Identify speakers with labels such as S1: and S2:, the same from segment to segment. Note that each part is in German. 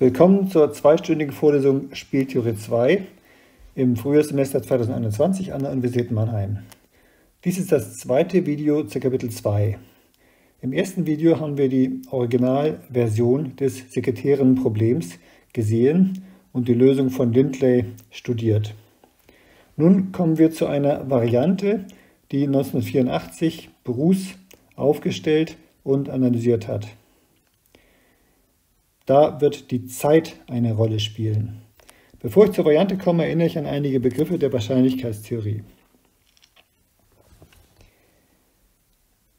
S1: Willkommen zur zweistündigen Vorlesung Spieltheorie 2 im Frühjahrssemester 2021 an der Universität Mannheim. Dies ist das zweite Video zu Kapitel 2. Im ersten Video haben wir die Originalversion des sekretären Problems gesehen und die Lösung von Lindley studiert. Nun kommen wir zu einer Variante, die 1984 Bruce aufgestellt und analysiert hat. Da wird die Zeit eine Rolle spielen. Bevor ich zur Variante komme, erinnere ich an einige Begriffe der Wahrscheinlichkeitstheorie.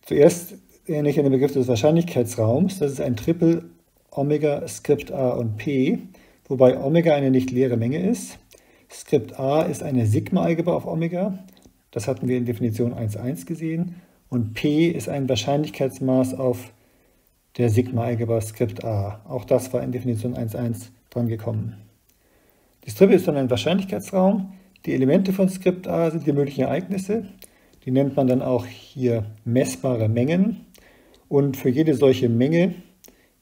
S1: Zuerst erinnere ich an den Begriff des Wahrscheinlichkeitsraums. Das ist ein Triple Omega Skript A und P, wobei Omega eine nicht leere Menge ist. Skript A ist eine Sigma-Algebra auf Omega. Das hatten wir in Definition 1.1 gesehen. Und P ist ein Wahrscheinlichkeitsmaß auf der Sigma-Algebra Skript A. Auch das war in Definition 1.1 dran gekommen. Die Strippe ist dann ein Wahrscheinlichkeitsraum. Die Elemente von Skript A sind die möglichen Ereignisse. Die nennt man dann auch hier messbare Mengen. Und für jede solche Menge,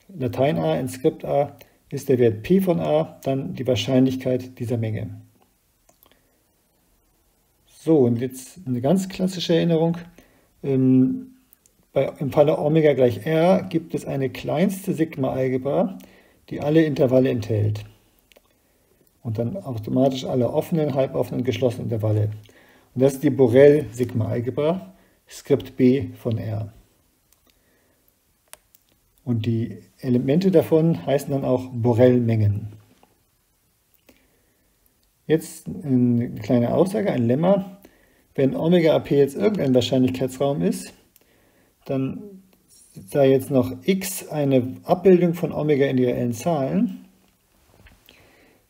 S1: Latein A in Skript A, ist der Wert P von A dann die Wahrscheinlichkeit dieser Menge. So, und jetzt eine ganz klassische Erinnerung. Ähm, bei, Im Falle Omega gleich R gibt es eine kleinste Sigma-Algebra, die alle Intervalle enthält. Und dann automatisch alle offenen, halboffenen, geschlossenen Intervalle. Und das ist die Borel-Sigma-Algebra, Skript B von R. Und die Elemente davon heißen dann auch Borel-Mengen. Jetzt eine kleine Aussage, ein Lemma. Wenn Omega AP jetzt irgendein Wahrscheinlichkeitsraum ist, dann sei jetzt noch x eine Abbildung von Omega in die reellen Zahlen.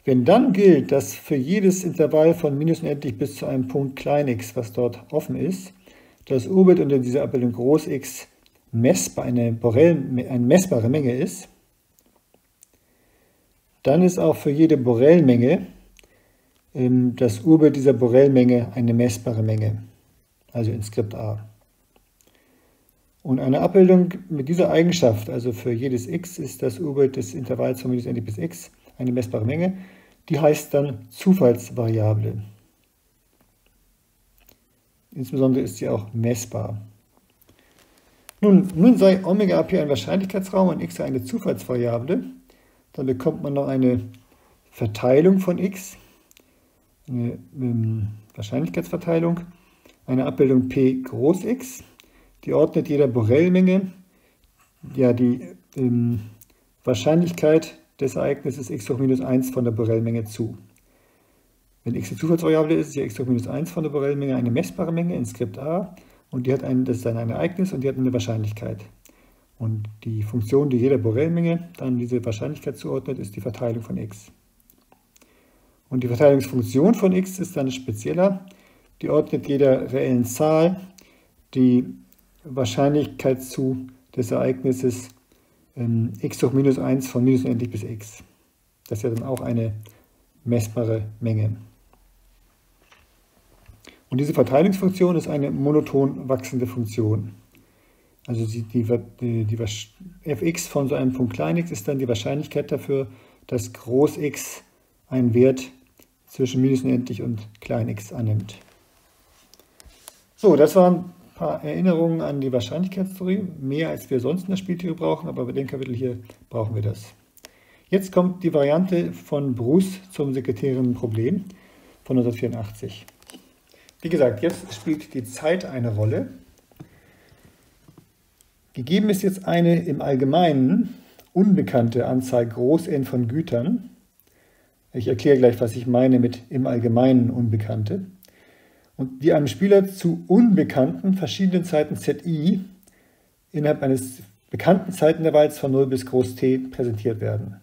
S1: Wenn dann gilt, dass für jedes Intervall von minus unendlich bis zu einem Punkt klein x, was dort offen ist, das Orbit unter dieser Abbildung groß x messbar, eine, Borel, eine messbare Menge ist, dann ist auch für jede Borel-Menge ähm, das Urbild dieser Borel-Menge eine messbare Menge, also in Skript A. Und eine Abbildung mit dieser Eigenschaft, also für jedes x ist das Urbild des Intervalls von minus n bis x eine messbare Menge, die heißt dann Zufallsvariable. Insbesondere ist sie auch messbar. Nun, nun sei Omega AP ein Wahrscheinlichkeitsraum und x eine Zufallsvariable, dann bekommt man noch eine Verteilung von x, eine ähm, Wahrscheinlichkeitsverteilung, eine Abbildung P groß x die ordnet jeder Borel-Menge ja, die ähm, Wahrscheinlichkeit des Ereignisses x hoch minus 1 von der Borel-Menge zu. Wenn x eine Zufallsvariable ist, ist ja x hoch minus 1 von der Borel-Menge eine messbare Menge in Skript A und die hat ein, das ist dann ein Ereignis und die hat eine Wahrscheinlichkeit. Und die Funktion, die jeder Borel-Menge dann diese Wahrscheinlichkeit zuordnet, ist die Verteilung von x. Und die Verteilungsfunktion von x ist dann spezieller. Die ordnet jeder reellen Zahl die Wahrscheinlichkeit zu des Ereignisses ähm, x hoch minus 1 von minus unendlich bis x. Das ist ja dann auch eine messbare Menge. Und diese Verteilungsfunktion ist eine monoton wachsende Funktion. Also die, die, die, fx von so einem Punkt klein x ist dann die Wahrscheinlichkeit dafür, dass groß x einen Wert zwischen minus unendlich und klein x annimmt. So, das waren paar Erinnerungen an die Wahrscheinlichkeitstheorie, mehr als wir sonst in der Spieltheorie brauchen, aber bei dem Kapitel hier brauchen wir das. Jetzt kommt die Variante von Bruce zum sekretären Problem von 1984. Wie gesagt, jetzt spielt die Zeit eine Rolle. Gegeben ist jetzt eine im Allgemeinen unbekannte Anzahl Groß N von Gütern. Ich erkläre gleich, was ich meine mit im Allgemeinen Unbekannte und die einem Spieler zu unbekannten verschiedenen Zeiten zi innerhalb eines bekannten Zeitenintervalls von 0 bis groß t präsentiert werden.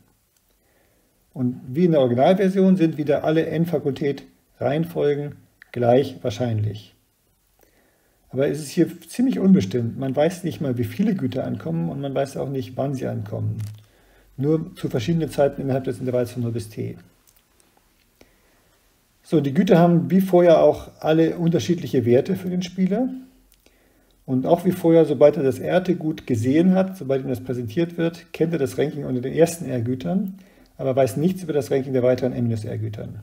S1: Und wie in der Originalversion sind wieder alle n-Fakultät Reihenfolgen gleich wahrscheinlich. Aber es ist hier ziemlich unbestimmt. Man weiß nicht mal, wie viele Güter ankommen und man weiß auch nicht, wann sie ankommen. Nur zu verschiedenen Zeiten innerhalb des Intervalls von 0 bis t. So, die Güter haben wie vorher auch alle unterschiedliche Werte für den Spieler. Und auch wie vorher, sobald er das Erte gut gesehen hat, sobald ihm das präsentiert wird, kennt er das Ranking unter den ersten R-Gütern. aber weiß nichts über das Ranking der weiteren n-r-Gütern.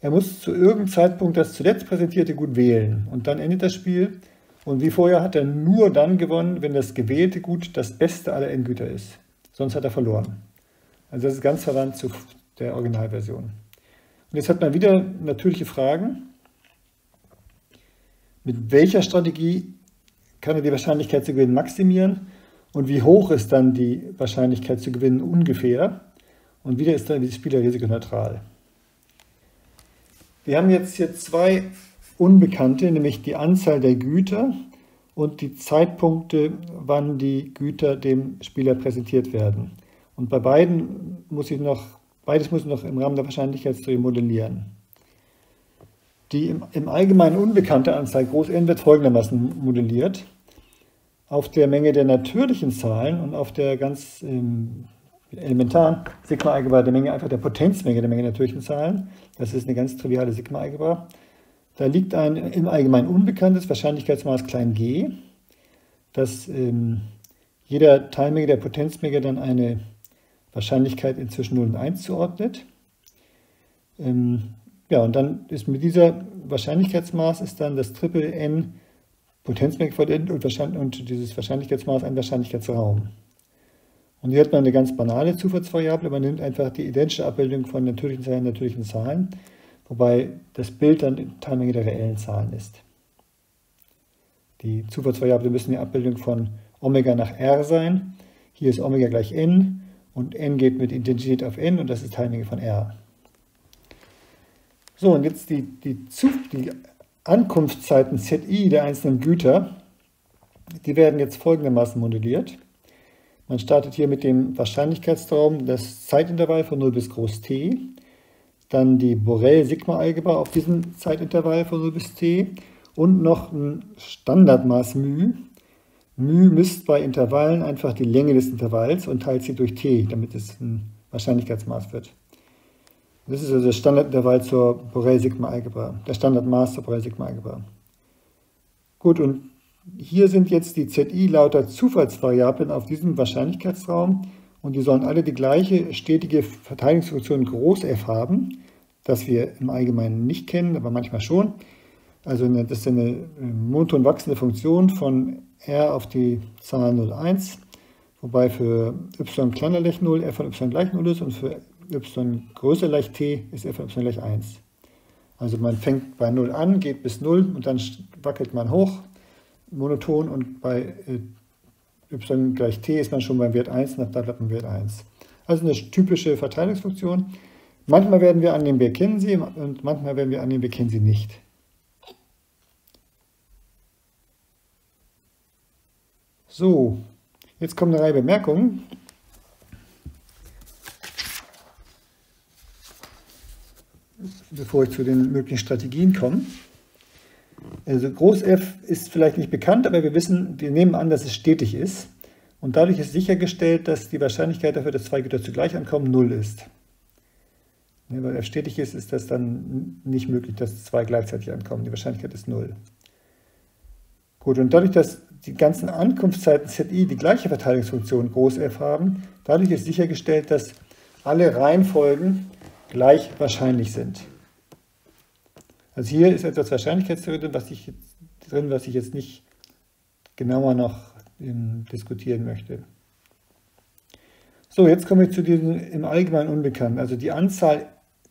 S1: Er muss zu irgendeinem Zeitpunkt das zuletzt präsentierte Gut wählen und dann endet das Spiel. Und wie vorher hat er nur dann gewonnen, wenn das gewählte Gut das beste aller N-Güter ist. Sonst hat er verloren. Also das ist ganz verwandt zu der Originalversion. Und jetzt hat man wieder natürliche Fragen. Mit welcher Strategie kann er die Wahrscheinlichkeit zu gewinnen maximieren? Und wie hoch ist dann die Wahrscheinlichkeit zu gewinnen ungefähr? Und wieder ist dann die Spieler risikoneutral. Wir haben jetzt hier zwei Unbekannte, nämlich die Anzahl der Güter und die Zeitpunkte, wann die Güter dem Spieler präsentiert werden. Und bei beiden muss ich noch, beides muss ich noch im Rahmen der Wahrscheinlichkeitstheorie modellieren. Die im, im Allgemeinen unbekannte Anzahl Groß N wird folgendermaßen modelliert. Auf der Menge der natürlichen Zahlen und auf der ganz ähm, elementaren Sigma-Algebra der Menge einfach der Potenzmenge der Menge natürlichen Zahlen. Das ist eine ganz triviale Sigma-Algebra. Da liegt ein im Allgemeinen unbekanntes Wahrscheinlichkeitsmaß klein g, das ähm, jeder Teilmenge der Potenzmenge dann eine Wahrscheinlichkeit inzwischen 0 und 1 zuordnet. Ähm, ja, und dann ist mit dieser Wahrscheinlichkeitsmaß ist dann das Triple n Potenzmenge und, und dieses Wahrscheinlichkeitsmaß ein Wahrscheinlichkeitsraum. Und hier hat man eine ganz banale Zufallsvariable. Man nimmt einfach die identische Abbildung von natürlichen Zahlen natürlichen Zahlen, wobei das Bild dann Teilmenge der reellen Zahlen ist. Die Zufallsvariable müssen die Abbildung von Omega nach R sein. Hier ist Omega gleich n und n geht mit Intensität auf n und das ist Teilmenge von R. So, und jetzt die, die, die Ankunftszeiten Zi der einzelnen Güter, die werden jetzt folgendermaßen modelliert. Man startet hier mit dem Wahrscheinlichkeitsraum, das Zeitintervall von 0 bis groß t, dann die Borel-Sigma-Algebra auf diesem Zeitintervall von 0 bis t und noch ein Standardmaß μ. Μ misst bei Intervallen einfach die Länge des Intervalls und teilt sie durch t, damit es ein Wahrscheinlichkeitsmaß wird. Das ist also das Standardintervall zur Borel-Sigma-Algebra, der Standardmaß zur Borel-Sigma-Algebra. Gut, und hier sind jetzt die ZI lauter Zufallsvariablen auf diesem Wahrscheinlichkeitsraum und die sollen alle die gleiche stetige Verteidigungsfunktion groß f haben, das wir im Allgemeinen nicht kennen, aber manchmal schon. Also eine, das ist eine monoton wachsende Funktion von r auf die Zahl 0,1, wobei für y kleiner gleich 0 f von y gleich 0 ist und für y größer gleich t ist f von y gleich 1. Also man fängt bei 0 an, geht bis 0 und dann wackelt man hoch monoton und bei äh, y gleich t ist man schon beim Wert 1 und da bleibt man Wert 1. Also eine typische Verteilungsfunktion. Manchmal werden wir annehmen, wir kennen sie und manchmal werden wir annehmen, wir kennen sie nicht. So, jetzt kommt eine Reihe Bemerkungen. Bevor ich zu den möglichen Strategien komme. Also Groß F ist vielleicht nicht bekannt, aber wir wissen, wir nehmen an, dass es stetig ist. Und dadurch ist sichergestellt, dass die Wahrscheinlichkeit dafür, dass zwei Güter zugleich ankommen, 0 ist. Weil F stetig ist, ist das dann nicht möglich, dass zwei gleichzeitig ankommen. Die Wahrscheinlichkeit ist 0. Gut, und dadurch, dass die ganzen Ankunftszeiten ZI die gleiche Verteilungsfunktion Groß F haben, dadurch ist sichergestellt, dass alle Reihenfolgen gleich wahrscheinlich sind. Also hier ist etwas Wahrscheinlichkeitstheorie drin, was ich, drin, was ich jetzt nicht genauer noch ähm, diskutieren möchte. So, jetzt komme ich zu diesem im Allgemeinen Unbekannten. Also die Anzahl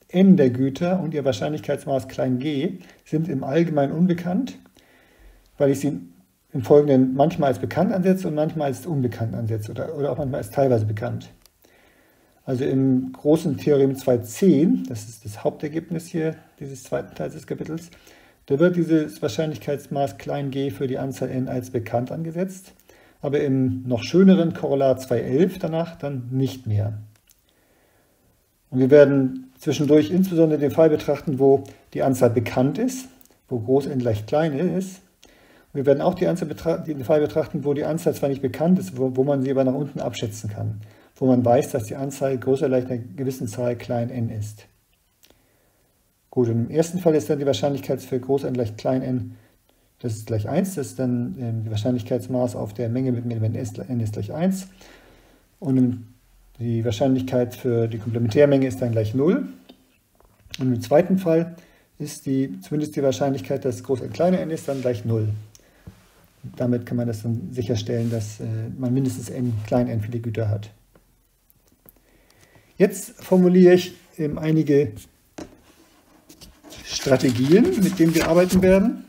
S1: n der Güter und ihr Wahrscheinlichkeitsmaß klein g sind im Allgemeinen unbekannt, weil ich sie im Folgenden manchmal als bekannt ansetze und manchmal als unbekannt ansetze oder, oder auch manchmal als teilweise bekannt. Also im großen Theorem 2.10, das ist das Hauptergebnis hier dieses zweiten Teils des Kapitels, da wird dieses Wahrscheinlichkeitsmaß klein g für die Anzahl n als bekannt angesetzt, aber im noch schöneren Korrelat 2.11 danach dann nicht mehr. Und wir werden zwischendurch insbesondere den Fall betrachten, wo die Anzahl bekannt ist, wo groß n gleich klein ist. Wir werden auch die Anzahl den Fall betrachten, wo die Anzahl zwar nicht bekannt ist, wo, wo man sie aber nach unten abschätzen kann wo man weiß, dass die Anzahl größer gleich einer gewissen Zahl klein n ist. Gut, und im ersten Fall ist dann die Wahrscheinlichkeit für groß n gleich klein n, das ist gleich 1, das ist dann ähm, die Wahrscheinlichkeitsmaß auf der Menge mit dem Element n ist gleich 1. und die Wahrscheinlichkeit für die Komplementärmenge ist dann gleich 0. Und im zweiten Fall ist die, zumindest die Wahrscheinlichkeit, dass groß n kleiner n ist, dann gleich 0. Damit kann man das dann sicherstellen, dass äh, man mindestens n klein n viele Güter hat. Jetzt formuliere ich ähm, einige Strategien, mit denen wir arbeiten werden.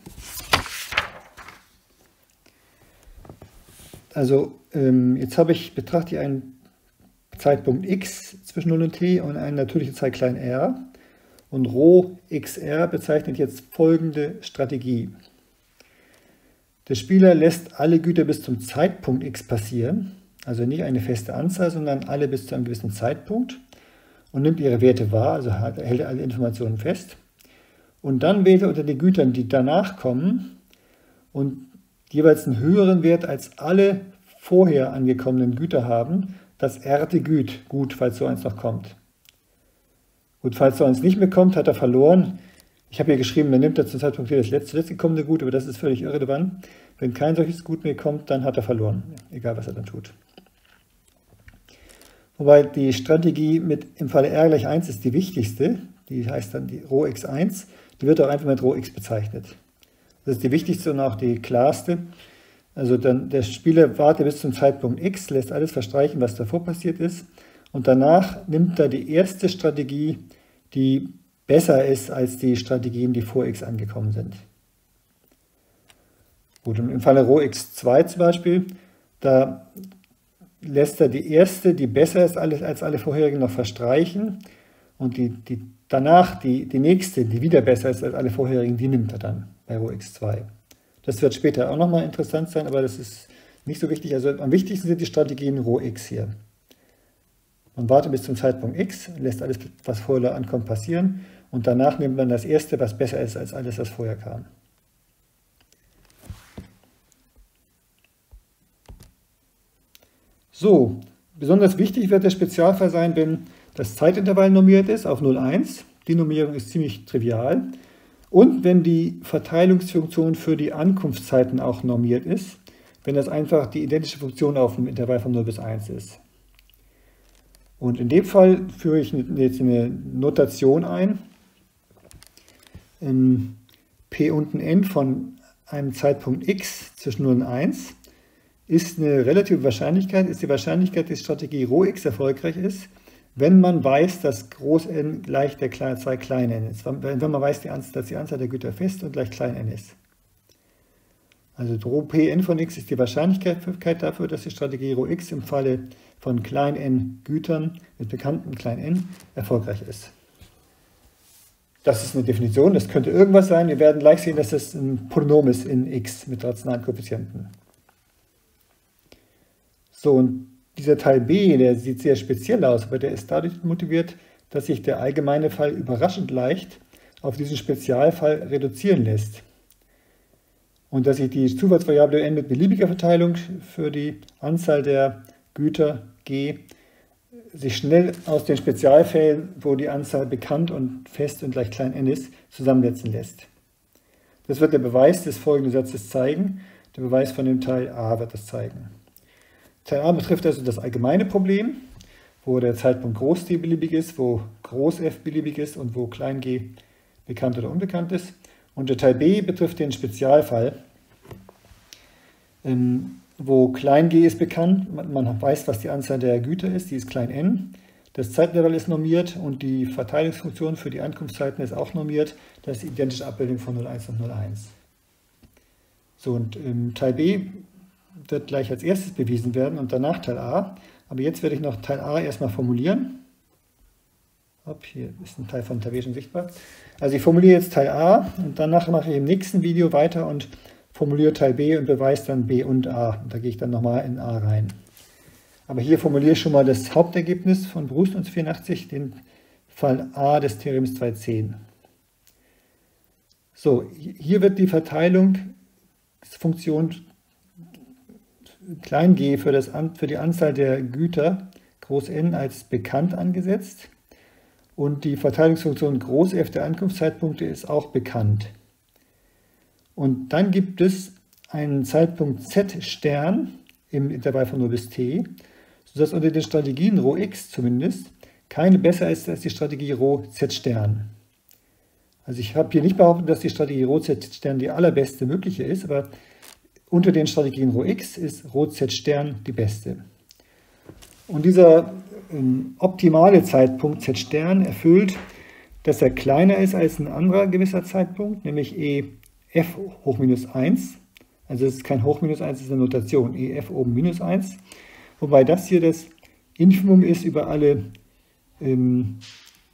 S1: Also ähm, jetzt habe ich, betrachte ich einen Zeitpunkt x zwischen 0 und t und eine natürliche Zeit klein r. Und Rho xr bezeichnet jetzt folgende Strategie. Der Spieler lässt alle Güter bis zum Zeitpunkt x passieren, also nicht eine feste Anzahl, sondern alle bis zu einem gewissen Zeitpunkt und nimmt ihre Werte wahr, also hält alle Informationen fest. Und dann wählt er unter den Gütern, die danach kommen und jeweils einen höheren Wert als alle vorher angekommenen Güter haben, das erste Güt, gut, falls so eins noch kommt. Gut, falls so eins nicht mehr kommt, hat er verloren. Ich habe hier geschrieben, dann nimmt er zum Zeitpunkt hier das letzte, letzte kommende Gut, aber das ist völlig irrelevant. Wenn kein solches Gut mehr kommt, dann hat er verloren, egal was er dann tut. Wobei die Strategie mit im Falle r gleich 1 ist die wichtigste, die heißt dann die Rho x1, die wird auch einfach mit Rho x bezeichnet. Das ist die wichtigste und auch die klarste. Also dann der Spieler wartet bis zum Zeitpunkt x, lässt alles verstreichen, was davor passiert ist und danach nimmt er die erste Strategie, die besser ist als die Strategien, die vor x angekommen sind. Gut, im Falle Rho x2 zum Beispiel, da lässt er die erste, die besser ist als alle vorherigen, noch verstreichen und die, die danach, die, die nächste, die wieder besser ist als alle vorherigen, die nimmt er dann bei Rho x2. Das wird später auch nochmal interessant sein, aber das ist nicht so wichtig. Also am wichtigsten sind die Strategien Rho x hier. Man wartet bis zum Zeitpunkt x, lässt alles, was vorher ankommt, passieren und danach nimmt man das erste, was besser ist als alles, was vorher kam. So, besonders wichtig wird der Spezialfall sein, wenn das Zeitintervall normiert ist auf 0,1. Die Normierung ist ziemlich trivial. Und wenn die Verteilungsfunktion für die Ankunftszeiten auch normiert ist, wenn das einfach die identische Funktion auf dem Intervall von 0 bis 1 ist. Und in dem Fall führe ich jetzt eine Notation ein. P unten n von einem Zeitpunkt x zwischen 0 und 1 ist eine relative Wahrscheinlichkeit, ist die Wahrscheinlichkeit, dass die Strategie Rho x erfolgreich ist, wenn man weiß, dass Groß n gleich der Zahl klein n ist. Wenn man weiß, dass die Anzahl der Güter fest und gleich klein n ist. Also Rho Pn von x ist die Wahrscheinlichkeit dafür, dass die Strategie Rho x im Falle von klein n Gütern mit bekannten klein n erfolgreich ist. Das ist eine Definition, das könnte irgendwas sein. Wir werden gleich sehen, dass das ein Polynom ist in x mit rationalen Koeffizienten. So, und dieser Teil B, der sieht sehr speziell aus, aber der ist dadurch motiviert, dass sich der allgemeine Fall überraschend leicht auf diesen Spezialfall reduzieren lässt. Und dass sich die Zufallsvariable n mit beliebiger Verteilung für die Anzahl der Güter g sich schnell aus den Spezialfällen, wo die Anzahl bekannt und fest und gleich klein n ist, zusammensetzen lässt. Das wird der Beweis des folgenden Satzes zeigen. Der Beweis von dem Teil a wird das zeigen. Teil A betrifft also das allgemeine Problem, wo der Zeitpunkt groß d beliebig ist, wo groß f beliebig ist und wo klein g bekannt oder unbekannt ist. Und der Teil B betrifft den Spezialfall, ähm, wo klein g ist bekannt, man weiß, was die Anzahl der Güter ist, die ist klein n. Das Zeitintervall ist normiert und die Verteilungsfunktion für die Ankunftszeiten ist auch normiert. Das ist die identische Abbildung von 01 und 01. So, und im Teil B wird gleich als erstes bewiesen werden und danach Teil A. Aber jetzt werde ich noch Teil A erstmal formulieren. Hopp, hier ist ein Teil von Teil B schon sichtbar. Also ich formuliere jetzt Teil A und danach mache ich im nächsten Video weiter und formuliere Teil B und beweise dann B und A. Da gehe ich dann nochmal in A rein. Aber hier formuliere ich schon mal das Hauptergebnis von Brust und 84, den Fall A des Theorems 210. So, hier wird die Verteilungsfunktion klein g für, das, für die Anzahl der Güter groß n als bekannt angesetzt und die Verteilungsfunktion groß f der Ankunftszeitpunkte ist auch bekannt. Und dann gibt es einen Zeitpunkt z Stern im Intervall von 0 bis t, sodass unter den Strategien Rho x zumindest keine besser ist als die Strategie Rho z Stern. Also ich habe hier nicht behauptet, dass die Strategie Rho z Stern die allerbeste mögliche ist, aber unter den Strategien Rho x ist Rho z Stern die beste. Und dieser ähm, optimale Zeitpunkt z Stern erfüllt, dass er kleiner ist als ein anderer gewisser Zeitpunkt, nämlich e f hoch minus 1. Also es ist kein hoch minus 1, es ist eine Notation, e f oben minus 1. Wobei das hier das Infimum ist über alle ähm,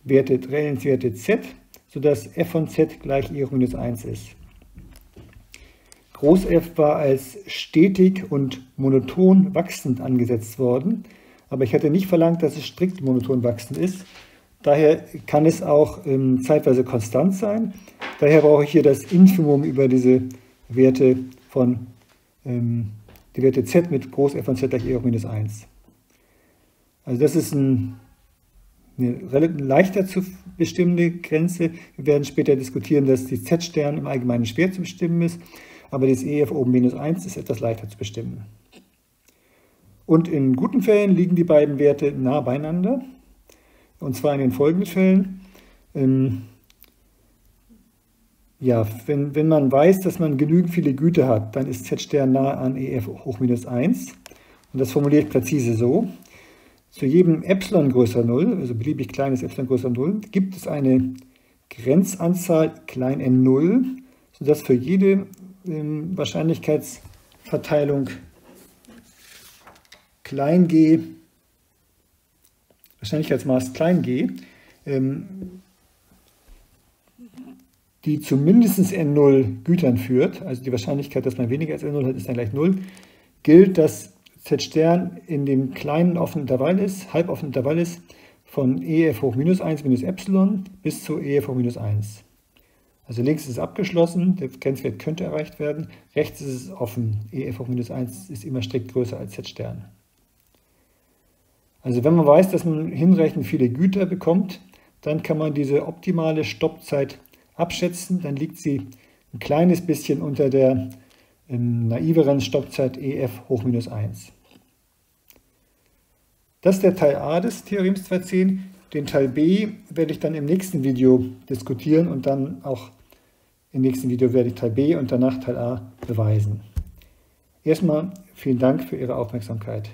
S1: Werte, Trennungswerte z, sodass f von z gleich e hoch minus 1 ist. Groß f war als stetig und monoton wachsend angesetzt worden, aber ich hatte nicht verlangt, dass es strikt monoton wachsend ist. Daher kann es auch ähm, zeitweise konstant sein. Daher brauche ich hier das Infimum über diese Werte von ähm, die Werte z mit Groß f von z gleich e hoch minus 1. Also das ist ein eine relativ leichter zu bestimmende Grenze. Wir werden später diskutieren, dass die Z-Stern im Allgemeinen schwer zu bestimmen ist, aber das EF oben minus 1 ist etwas leichter zu bestimmen. Und in guten Fällen liegen die beiden Werte nah beieinander, und zwar in den folgenden Fällen. Ähm, ja, wenn, wenn man weiß, dass man genügend viele Güter hat, dann ist Z-Stern nah an EF hoch minus 1. Und das formuliere ich präzise so. Zu jedem Epsilon größer 0, also beliebig kleines Epsilon größer 0, gibt es eine Grenzanzahl klein n 0, sodass für jede ähm, Wahrscheinlichkeitsverteilung klein g, Wahrscheinlichkeitsmaß klein g, ähm, die zu mindestens n0 Gütern führt, also die Wahrscheinlichkeit, dass man weniger als n0 hat, ist dann gleich 0, gilt, dass Z Stern in dem kleinen offenen Intervall ist, halboffenen Intervall ist, von EF hoch minus 1 minus Epsilon bis zu EF hoch minus 1. Also links ist es abgeschlossen, der Grenzwert könnte erreicht werden, rechts ist es offen, EF hoch minus 1 ist immer strikt größer als Z Stern. Also wenn man weiß, dass man hinreichend viele Güter bekommt, dann kann man diese optimale Stoppzeit abschätzen, dann liegt sie ein kleines bisschen unter der in naiveren Stoppzeit EF hoch minus 1. Das ist der Teil A des Theorems 210. Den Teil B werde ich dann im nächsten Video diskutieren und dann auch im nächsten Video werde ich Teil B und danach Teil A beweisen. Erstmal vielen Dank für Ihre Aufmerksamkeit.